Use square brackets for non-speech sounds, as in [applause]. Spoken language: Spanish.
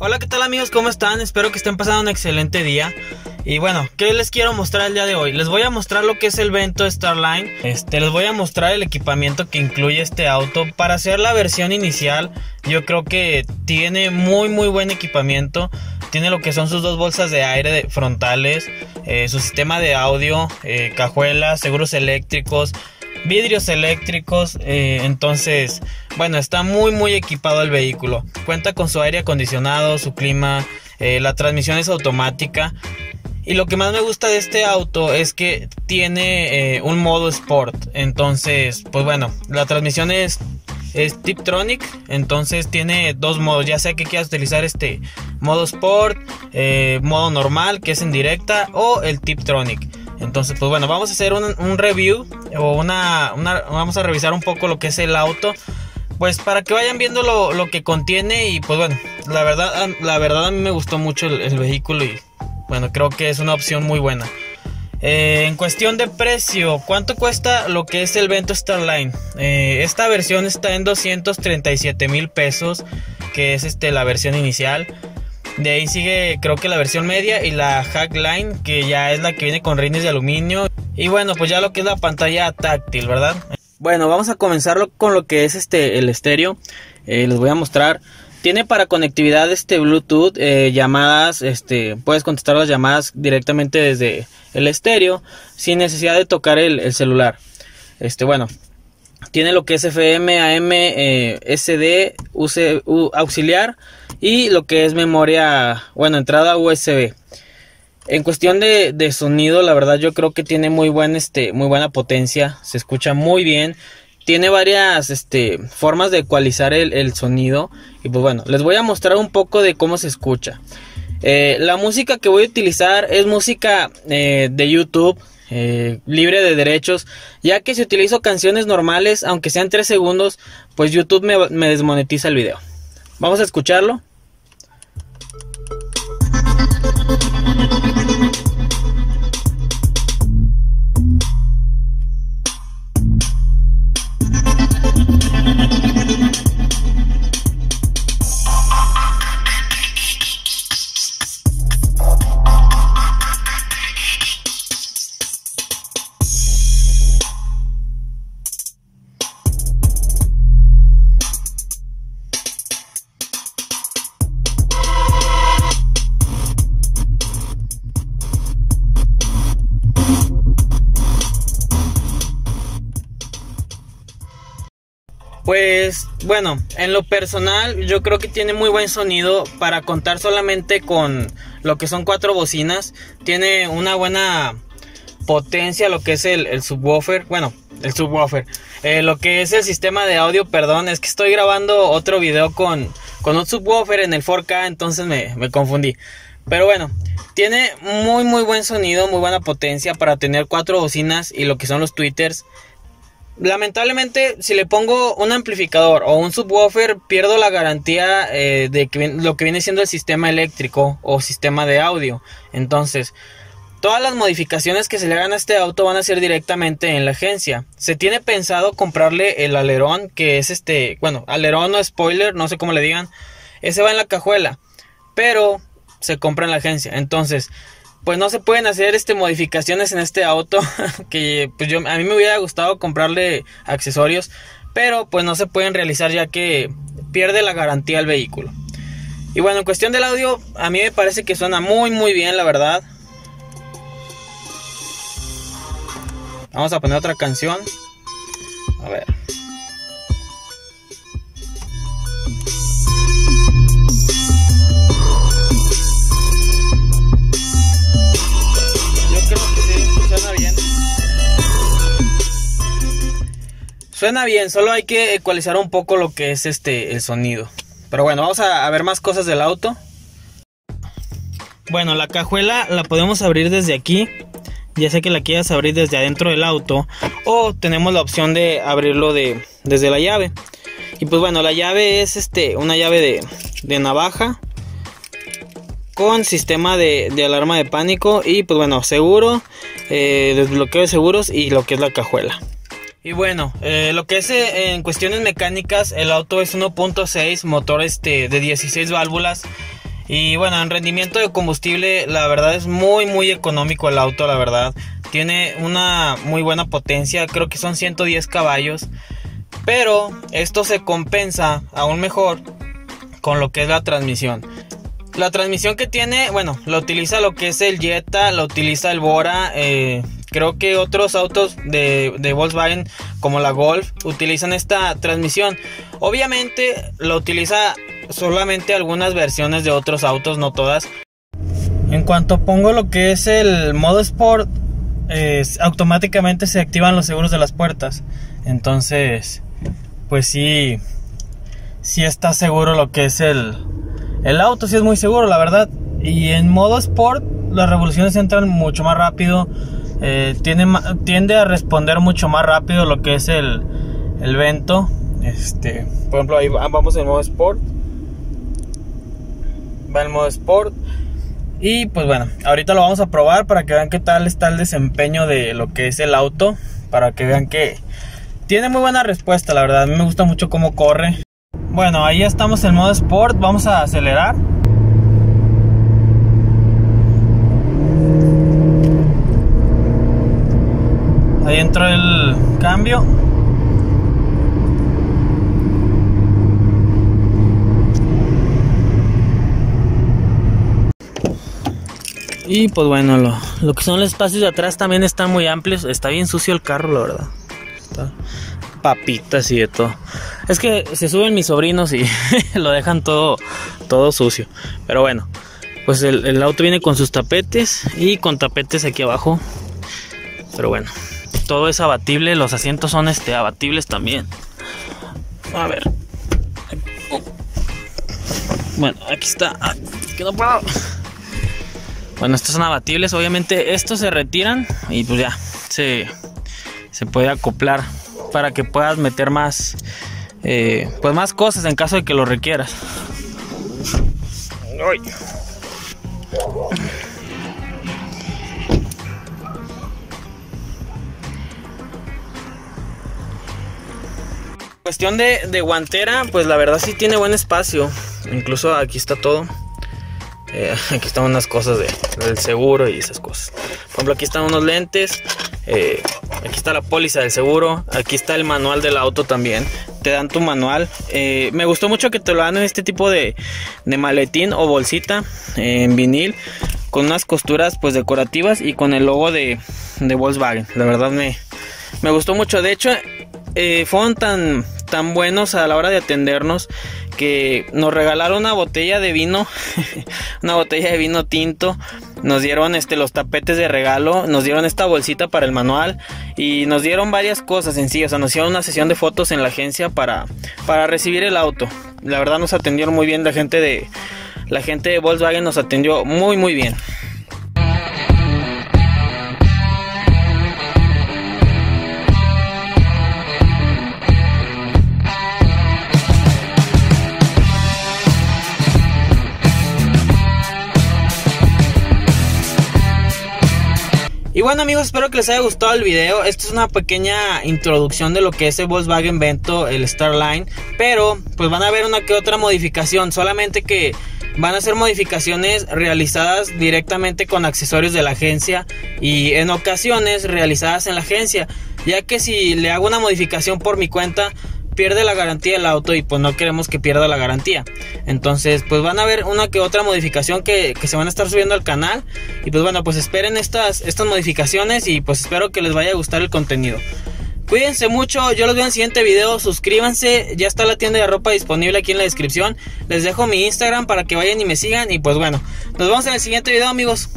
Hola, ¿qué tal amigos? ¿Cómo están? Espero que estén pasando un excelente día. Y bueno, ¿qué les quiero mostrar el día de hoy? Les voy a mostrar lo que es el Vento Starline. Este, les voy a mostrar el equipamiento que incluye este auto. Para hacer la versión inicial, yo creo que tiene muy muy buen equipamiento. Tiene lo que son sus dos bolsas de aire frontales, eh, su sistema de audio, eh, cajuelas, seguros eléctricos, vidrios eléctricos. Eh, entonces, bueno, está muy muy equipado el vehículo. Cuenta con su aire acondicionado, su clima, eh, la transmisión es automática. Y lo que más me gusta de este auto es que tiene eh, un modo Sport. Entonces, pues bueno, la transmisión es, es Tiptronic. Entonces tiene dos modos. Ya sea que quieras utilizar este modo Sport, modo normal, que es en directa, o el Tiptronic. Entonces, pues bueno, vamos a hacer un, review o una, Vamos a revisar un poco lo que es el auto. Pues para que vayan viendo lo, que contiene y pues bueno, la verdad, la verdad a mí me gustó mucho el, vehículo y bueno, creo que es una opción muy buena. Eh, en cuestión de precio, ¿cuánto cuesta lo que es el Vento Starline? Eh, esta versión está en 237 mil pesos, que es este, la versión inicial. De ahí sigue creo que la versión media y la Hackline, que ya es la que viene con rines de aluminio. Y bueno, pues ya lo que es la pantalla táctil, ¿verdad? Bueno, vamos a comenzar con lo que es este el estéreo. Eh, les voy a mostrar. Tiene para conectividad este Bluetooth, eh, llamadas, este, puedes contestar las llamadas directamente desde el estéreo sin necesidad de tocar el, celular. Este, bueno, tiene lo que es FM, AM, eh, SD, auxiliar y lo que es memoria, bueno, entrada USB. En cuestión de, sonido, la verdad yo creo que tiene muy, buen, este, muy buena potencia, se escucha muy bien, tiene varias este, formas de ecualizar el, sonido y pues bueno, les voy a mostrar un poco de cómo se escucha. Eh, la música que voy a utilizar es música eh, de YouTube, eh, libre de derechos, ya que si utilizo canciones normales, aunque sean 3 segundos, pues YouTube me, me desmonetiza el video. Vamos a escucharlo. Pues bueno, en lo personal yo creo que tiene muy buen sonido para contar solamente con lo que son cuatro bocinas. Tiene una buena potencia lo que es el, subwoofer. Bueno, el subwoofer. Eh, lo que es el sistema de audio, perdón, es que estoy grabando otro video con, con un subwoofer en el 4K, entonces me, me confundí. Pero bueno, tiene muy muy buen sonido, muy buena potencia para tener cuatro bocinas y lo que son los tweeters lamentablemente, si le pongo un amplificador o un subwoofer, pierdo la garantía eh, de que, lo que viene siendo el sistema eléctrico o sistema de audio. Entonces, todas las modificaciones que se le hagan a este auto van a ser directamente en la agencia. Se tiene pensado comprarle el alerón, que es este, bueno, alerón o spoiler, no sé cómo le digan. Ese va en la cajuela, pero se compra en la agencia. Entonces, pues no se pueden hacer este modificaciones en este auto [laughs] que pues yo a mí me hubiera gustado comprarle accesorios pero pues no se pueden realizar ya que pierde la garantía el vehículo. Y bueno en cuestión del audio a mí me parece que suena muy muy bien la verdad. Vamos a poner otra canción. A ver Suena bien, solo hay que ecualizar un poco lo que es este el sonido. Pero bueno, vamos a, ver más cosas del auto. Bueno, la cajuela la podemos abrir desde aquí. Ya sé que la quieras abrir desde adentro del auto. O tenemos la opción de abrirlo de, desde la llave. Y pues bueno, la llave es este una llave de, navaja. Con sistema de, de, alarma de pánico. Y pues bueno, seguro. Eh, desbloqueo de seguros y lo que es la cajuela. Y bueno, eh, lo que es eh, en cuestiones mecánicas, el auto es 1.6, motor este, de 16 válvulas. Y bueno, en rendimiento de combustible, la verdad es muy, muy económico el auto, la verdad. Tiene una muy buena potencia, creo que son 110 caballos. Pero esto se compensa aún mejor con lo que es la transmisión. La transmisión que tiene, bueno, la utiliza lo que es el Jetta, la utiliza el Bora. Eh, creo que otros autos de, Volkswagen, como la Golf, utilizan esta transmisión. Obviamente lo utiliza solamente algunas versiones de otros autos, no todas. En cuanto pongo lo que es el modo Sport, automáticamente se activan los seguros de las puertas. Entonces, pues sí, sí está seguro lo que es el, el auto, sí es muy seguro, la verdad. Y en modo Sport, las revoluciones entran mucho más rápido. Eh, tiene, tiende a responder mucho más rápido lo que es el, el vento. Este, por ejemplo, ahí vamos en modo Sport va el modo Sport. Y pues bueno, ahorita lo vamos a probar para que vean qué tal está el desempeño de lo que es el auto. Para que vean que tiene muy buena respuesta, la verdad. A mí me gusta mucho cómo corre. Bueno, ahí estamos en modo Sport. Vamos a acelerar. Ahí entró el cambio. Y pues bueno, lo, que son los espacios de atrás también están muy amplios. Está bien sucio el carro, la verdad. Está papitas y de todo. Es que se suben mis sobrinos y [laughs] lo dejan todo, todo sucio. Pero bueno, pues el, el, auto viene con sus tapetes y con tapetes aquí abajo. Pero bueno, todo es abatible. Los asientos son este, abatibles también. A ver. Bueno, aquí está. Ah, que no puedo. Bueno, estos son abatibles. Obviamente estos se retiran y pues ya se, se puede acoplar para que puedas meter más, eh, pues más cosas en caso de que lo requieras. Cuestión de, de guantera, pues la verdad sí tiene buen espacio. Incluso aquí está todo. Eh, [laughs] aquí están unas cosas del seguro y esas cosas. Por ejemplo, aquí están unos lentes. Eh, aquí está la póliza del seguro. Aquí está el manual del auto también. Te dan tu manual. Eh, me gustó mucho que te lo dan en este tipo de, maletín o bolsita en vinil. Con unas costuras pues decorativas y con el logo de, de Volkswagen. La verdad me, me gustó mucho. De hecho, fueron tan, tan buenos a la hora de atendernos que nos regalaron una botella de vino, [laughs] una botella de vino tinto, nos dieron este los tapetes de regalo, nos dieron esta bolsita para el manual y nos dieron varias cosas en sí, o sea, nos hicieron una sesión de fotos en la agencia para para recibir el auto. La verdad nos atendieron muy bien la gente de la gente de Volkswagen nos atendió muy muy bien. Y bueno amigos, espero que les haya gustado el video. Esta es una pequeña introducción de lo que es el Volkswagen Vento, el Starline. Pero pues van a ver una que otra modificación. Solamente que van a ser modificaciones realizadas directamente con accesorios de la agencia. Y en ocasiones realizadas en la agencia. Ya que si le hago una modificación por mi cuenta pierde la garantía del auto y pues no queremos que pierda la garantía. Entonces pues van a ver una que otra modificación que, se van a estar subiendo al canal. Y pues bueno, pues esperen estas, estas modificaciones y pues espero que les vaya a gustar el contenido. Cuídense mucho, yo los veo en el siguiente video, suscríbanse, ya está la tienda de ropa disponible aquí en la descripción. Les dejo mi Instagram para que vayan y me sigan y pues bueno, nos vemos en el siguiente video amigos.